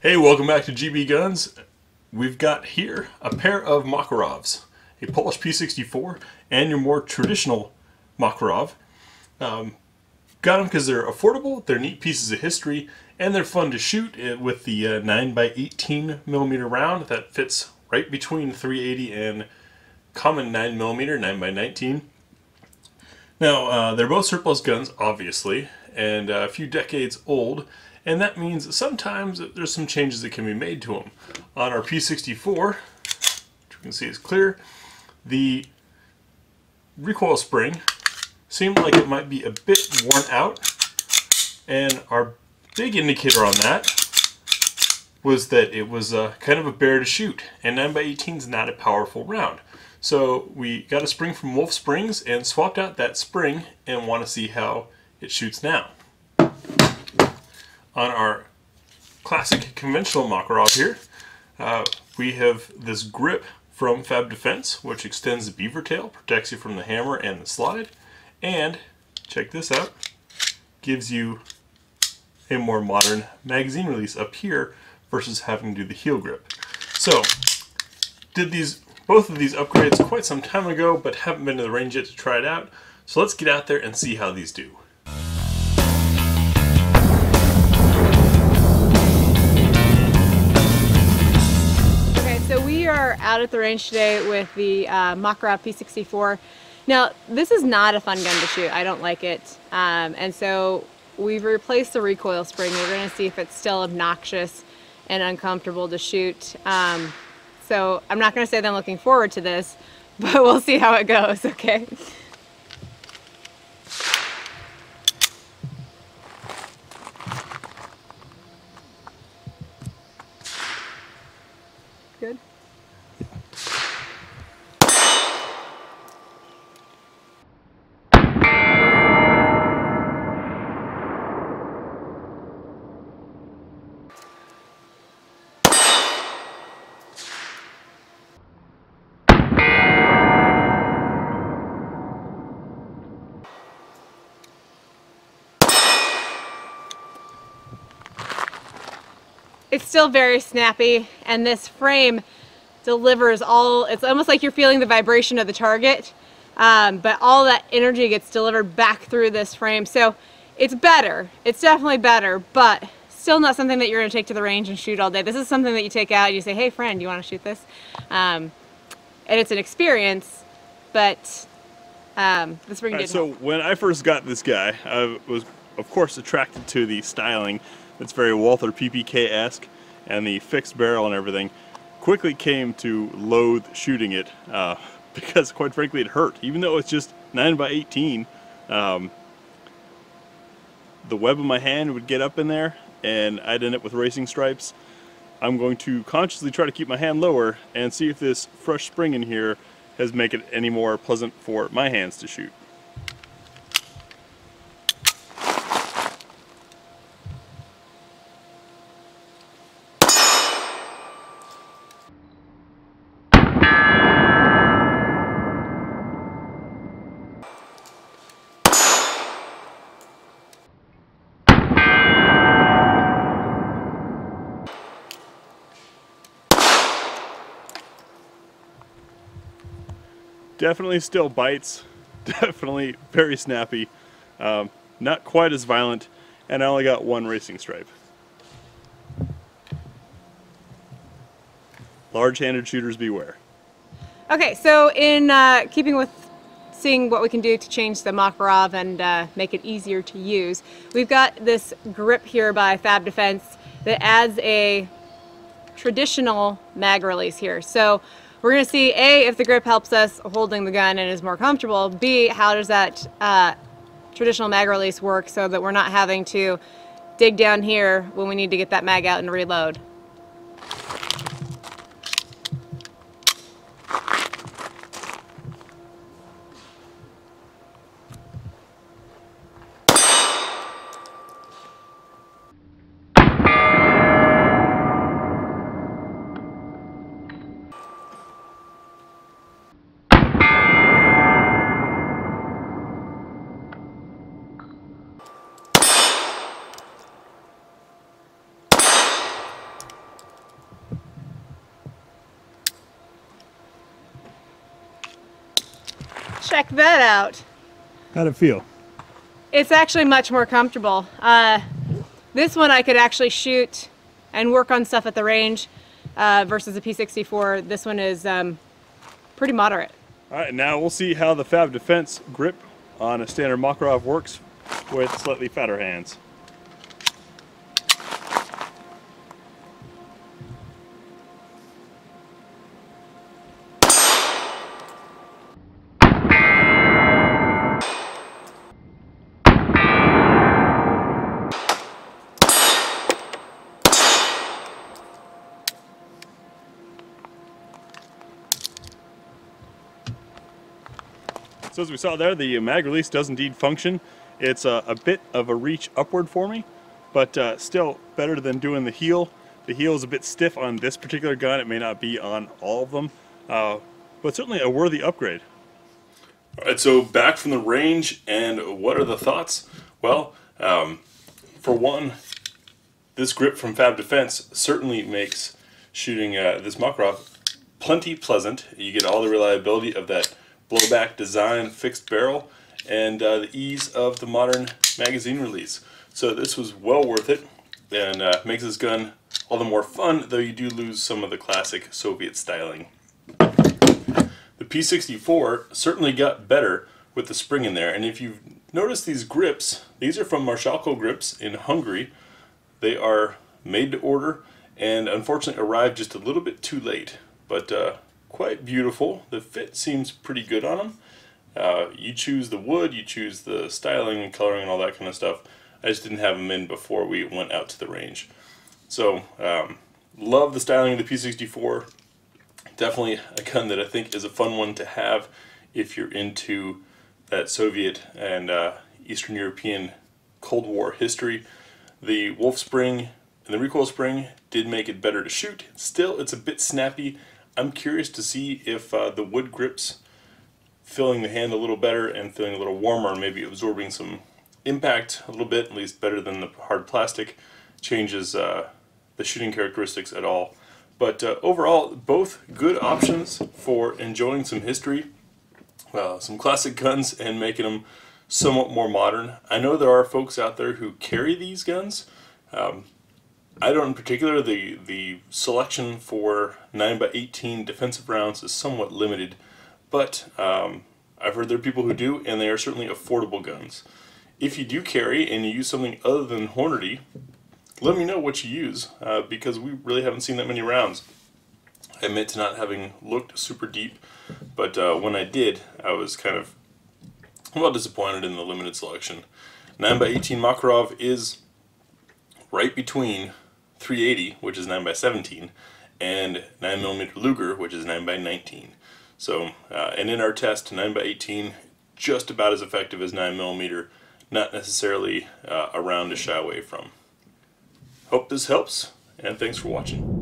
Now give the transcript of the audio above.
Hey, welcome back to GB Guns. We've got here a pair of Makarovs, a Polish P64 and your more traditional Makarov. Um, got them because they're affordable, they're neat pieces of history, and they're fun to shoot with the uh, 9x18 millimeter round that fits right between 380 and common 9 millimeter 9x19. Now, uh, they're both surplus guns, obviously, and uh, a few decades old, and that means sometimes there's some changes that can be made to them. On our P64, which you can see is clear, the recoil spring seemed like it might be a bit worn out, and our big indicator on that was that it was uh, kind of a bear to shoot, and 9x18 is not a powerful round. So we got a spring from Wolff Springs and swapped out that spring and want to see how it shoots now on our classic conventional Makarov here, uh, we have this grip from Fab Defense, which extends the beaver tail, protects you from the hammer and the slide, and, check this out, gives you a more modern magazine release up here versus having to do the heel grip. So, did these both of these upgrades quite some time ago, but haven't been to the range yet to try it out. So let's get out there and see how these do. Are out at the range today with the uh, Makarov P64. Now, this is not a fun gun to shoot. I don't like it. Um, and so we've replaced the recoil spring. We're going to see if it's still obnoxious and uncomfortable to shoot. Um, so I'm not going to say that I'm looking forward to this, but we'll see how it goes, okay? Good. It's still very snappy and this frame delivers all, it's almost like you're feeling the vibration of the target, um, but all that energy gets delivered back through this frame. So it's better, it's definitely better, but still not something that you're gonna take to the range and shoot all day. This is something that you take out and you say, hey friend, you wanna shoot this? Um, and it's an experience, but um, this ring right, So when I first got this guy, I was of course attracted to the styling it's very Walther PPK-esque and the fixed barrel and everything. Quickly came to loathe shooting it uh, because quite frankly it hurt. Even though it's just 9 by 18 um, the web of my hand would get up in there and I'd end up with racing stripes. I'm going to consciously try to keep my hand lower and see if this fresh spring in here has make it any more pleasant for my hands to shoot. Definitely still bites. Definitely very snappy. Um, not quite as violent. And I only got one racing stripe. Large-handed shooters beware. Okay, so in uh, keeping with seeing what we can do to change the Makarov and uh, make it easier to use, we've got this grip here by Fab Defense that adds a traditional mag release here. So we're going to see A, if the grip helps us holding the gun and is more comfortable, B, how does that uh, traditional mag release work so that we're not having to dig down here when we need to get that mag out and reload. Check that out. How'd it feel? It's actually much more comfortable. Uh, this one I could actually shoot and work on stuff at the range uh, versus a P64. This one is um, pretty moderate. All right, now we'll see how the Fab Defense grip on a standard Makarov works with slightly fatter hands. So as we saw there, the mag release does indeed function. It's a, a bit of a reach upward for me, but uh, still better than doing the heel. The heel is a bit stiff on this particular gun. It may not be on all of them, uh, but certainly a worthy upgrade. All right, so back from the range, and what are the thoughts? Well, um, for one, this grip from Fab Defense certainly makes shooting uh, this Makarov plenty pleasant. You get all the reliability of that blowback design, fixed barrel, and uh, the ease of the modern magazine release. So this was well worth it and uh, makes this gun all the more fun, though you do lose some of the classic Soviet styling. The P64 certainly got better with the spring in there, and if you've noticed these grips, these are from Marschalko grips in Hungary. They are made to order and unfortunately arrived just a little bit too late, but uh, quite beautiful. The fit seems pretty good on them. Uh, you choose the wood, you choose the styling and coloring and all that kind of stuff. I just didn't have them in before we went out to the range. So, um, love the styling of the P64. Definitely a gun that I think is a fun one to have if you're into that Soviet and uh, Eastern European Cold War history. The Wolff Spring and the recoil spring did make it better to shoot. Still, it's a bit snappy. I'm curious to see if uh, the wood grips filling the hand a little better and feeling a little warmer, maybe absorbing some impact a little bit, at least better than the hard plastic, changes uh, the shooting characteristics at all. But uh, overall, both good options for enjoying some history, uh, some classic guns, and making them somewhat more modern. I know there are folks out there who carry these guns. Um, I don't in particular. The, the selection for 9x18 defensive rounds is somewhat limited, but um, I've heard there are people who do, and they are certainly affordable guns. If you do carry and you use something other than Hornady, let me know what you use, uh, because we really haven't seen that many rounds. I admit to not having looked super deep, but uh, when I did, I was kind of well disappointed in the limited selection. 9x18 Makarov is right between 380, which is 9 by 17, and 9mm Luger, which is 9 by 19. So, uh, and in our test, 9 by 18, just about as effective as 9mm, not necessarily uh, around to shy away from. Hope this helps, and thanks for watching.